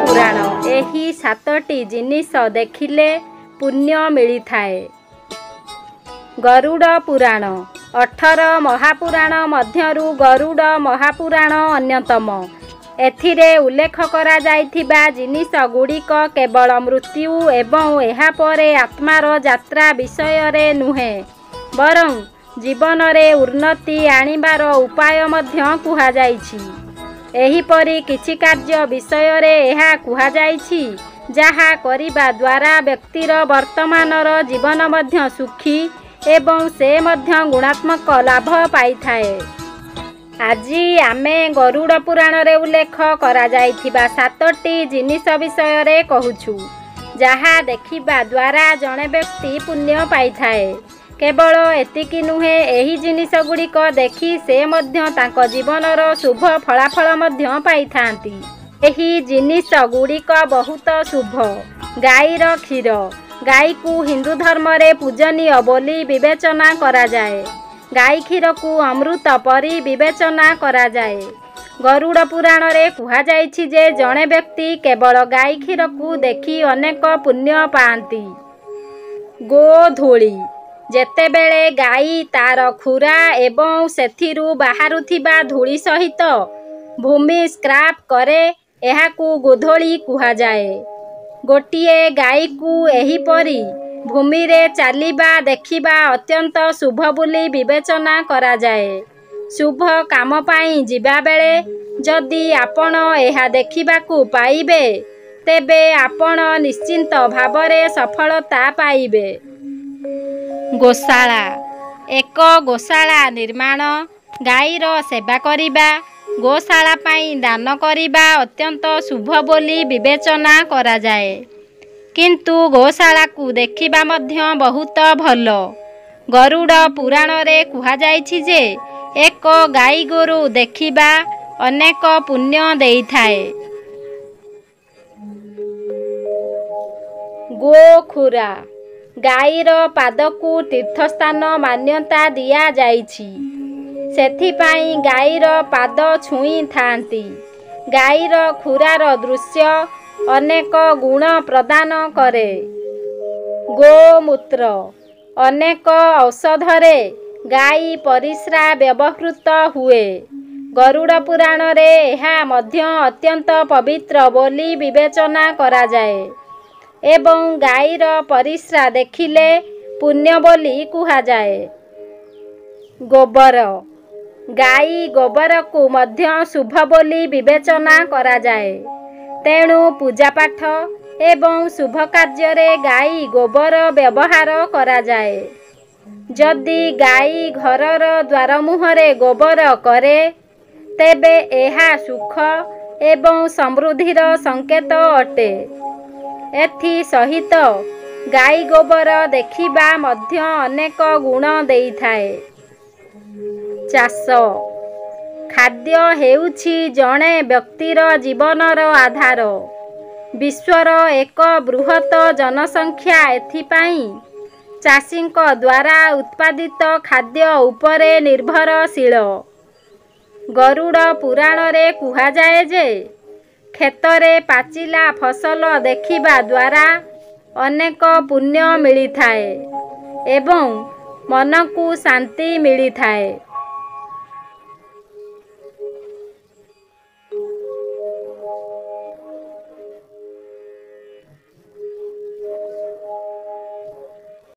ପୁରାଣ। ଏହି ସାତଟି ଜିନିଷ ଦେଖିଲେ ପୁଣ୍ୟ ମିଳିଥାଏ। ଗରୁଡ଼ ପୁରାଣ। ଅଠର ମହାପୁରାଣ ମଧ୍ୟରୁ ଗରୁଡ଼ ମହାପୁରାଣ ଅନ୍ୟତମ। ଏଥିରେ ଉଲ୍ଲେଖ କରାଯାଇଥିବା ଜିନିଷ ଗୁଡ଼ିକ କେବଳ ମୃତ୍ୟୁ ଏବଂ ଏହାପରେ ଆତ୍ମାର ଯାତ୍ରା ବିଷୟରେ ନୁହେଁ ବରଂ ଜୀବନରେ ଉନ୍ନତି ଆଣିବାର ଉପାୟ ମଧ୍ୟ କୁହାଯାଇଛି। ଏହିପରି କିଛି କାର୍ଯ୍ୟ ବିଷୟରେ ଏହା କୁହାଯାଇଛି ଯାହା କରିବା ଦ୍ୱାରା ବ୍ୟକ୍ତିର ବର୍ତ୍ତମାନର ଜୀବନ ମଧ୍ୟ ସୁଖୀ ଏବଂ ସେ ମଧ୍ୟ ଗୁଣାତ୍ମକ ଲାଭ ପାଇଥାଏ। ଆଜି ଆମେ ଗରୁଡ଼ ପୁରାଣରେ ଉଲ୍ଲେଖ କରାଯାଇଥିବା ସାତଟି ଜିନିଷ ବିଷୟରେ କହୁଛୁ ଯାହା ଦେଖିବା ଦ୍ୱାରା ଜଣେ ବ୍ୟକ୍ତି ପୁଣ୍ୟ ପାଇଥାଏ। କେବଳ ଏତିକି ନୁହେଁ ଏହି ଜିନିଷ ଗୁଡ଼ିକ ଦେଖି ସେ ମଧ୍ୟ ତାଙ୍କ ଜୀବନର ଶୁଭ ଫଳାଫଳ ମଧ୍ୟ ପାଇଥାନ୍ତି। ଏହି ଜିନିଷ ଗୁଡ଼ିକ ବହୁତ ଶୁଭ। ଗାଈର କ୍ଷୀର। ଗାଈକୁ ହିନ୍ଦୁ ଧର୍ମରେ ପୂଜନୀୟ ବୋଲି ବିବେଚନା କରାଯାଏ। ଗାଈ କ୍ଷୀରକୁ ଅମୃତ ପରି ବିବେଚନା କରାଯାଏ। ଗରୁଡ଼ ପୁରାଣରେ କୁହାଯାଇଛି ଯେ ଜଣେ ବ୍ୟକ୍ତି କେବଳ ଗାଈ କ୍ଷୀରକୁ ଦେଖି ଅନେକ ପୁଣ୍ୟ ପାଆନ୍ତି। ଗୋଧୂଳି। ଯେତେବେଳେ ଗାଈ ତାର ଖୁରା ଏବଂ ସେଥିରୁ ବାହାରୁଥିବା ଧୂଳି ସହିତ ଭୂମି ସ୍କ୍ରାପ୍ କରେ ଏହାକୁ ଗୋଧୂଳି କୁହାଯାଏ। ଗୋଟିଏ ଗାଈକୁ ଏହିପରି ଭୂମିରେ ଚାଲିବା ଦେଖିବା ଅତ୍ୟନ୍ତ ଶୁଭ ବୋଲି ବିବେଚନା କରାଯାଏ। ଶୁଭ କାମ ପାଇଁ ଯିବାବେଳେ ଯଦି ଆପଣ ଏହା ଦେଖିବାକୁ ପାଇବେ ତେବେ ଆପଣ ନିଶ୍ଚିନ୍ତ ଭାବରେ ସଫଳତା ପାଇବେ। ଗୋଶାଳା। ଏକ ଗୋଶାଳା ନିର୍ମାଣ ଗାଈର ସେବା କରିବା ଗୋଶାଳା ପାଇଁ ଦାନ କରିବା ଅତ୍ୟନ୍ତ ଶୁଭ ବୋଲି ବିବେଚନା କରାଯାଏ। କିନ୍ତୁ ଗୋଶାଳାକୁ ଦେଖିବା ମଧ୍ୟ ବହୁତ ଭଲ। ଗରୁଡ଼ ପୁରାଣରେ କୁହାଯାଇଛି ଯେ ଏକ ଗାଈ ଗୋରୁ ଦେଖିବା ଅନେକ ପୁଣ୍ୟ ଦେଇଥାଏ। ଗୋଖୁରା ଗାଈର ପାଦକୁ ତୀର୍ଥସ୍ଥାନ ମାନ୍ୟତା ଦିଆଯାଇଛି। ସେଥିପାଇଁ ଗାଈର ପାଦ ଛୁଇଁଥାନ୍ତି। ଗାଈର ଖୁରାର ଦୃଶ୍ୟ ଅନେକ ଗୁଣ ପ୍ରଦାନ କରେ। ଗୋମୂତ୍ର। ଅନେକ ଔଷଧରେ ଗାଈ ପରିସ୍ରା ବ୍ୟବହୃତ ହୁଏ। ଗରୁଡ଼ ପୁରାଣରେ ଏହା ମଧ୍ୟ ଅତ୍ୟନ୍ତ ପବିତ୍ର ବୋଲି ବିବେଚନା କରାଯାଏ। ଏବଂ ଗାଈର ପରିସ୍ରା ଦେଖିଲେ ପୁଣ୍ୟ ବୋଲି କୁହାଯାଏ। ଗୋବର। ଗାଈ ଗୋବରକୁ ମଧ୍ୟ ଶୁଭ ବୋଲି ବିବେଚନା କରାଯାଏ। ତେଣୁ ପୂଜାପାଠ ଏବଂ ଶୁଭ କାର୍ଯ୍ୟରେ ଗାଈ ଗୋବର ବ୍ୟବହାର କରାଯାଏ। ଯଦି ଗାଈ ଘରର ଦ୍ୱାର ମୁହଁରେ ଗୋବର କରେ ତେବେ ଏହା ସୁଖ ଏବଂ ସମୃଦ୍ଧିର ସଂକେତ ଅଟେ। ଏଥି ସହିତ ଗାଈ ଗୋବର ଦେଖିବା ମଧ୍ୟ ଅନେକ ଗୁଣ ଦେଇଥାଏ। ଚାଷ। ଖାଦ୍ୟ ହେଉଛି ଜଣେ ବ୍ୟକ୍ତିର ଜୀବନର ଆଧାର। ବିଶ୍ୱର ଏକ ବୃହତ ଜନସଂଖ୍ୟା ଏଥିପାଇଁ ଚାଷୀଙ୍କ ଦ୍ୱାରା ଉତ୍ପାଦିତ ଖାଦ୍ୟ ଉପରେ ନିର୍ଭରଶୀଳ। ଗରୁଡ଼ ପୁରାଣରେ କୁହାଯାଏ ଯେ କ୍ଷେତରେ ପାଚିଲା ଫସଲ ଦେଖିବା ଦ୍ୱାରା ଅନେକ ପୁଣ୍ୟ ମିଳିଥାଏ ଏବଂ ମନକୁ ଶାନ୍ତି ମିଳିଥାଏ।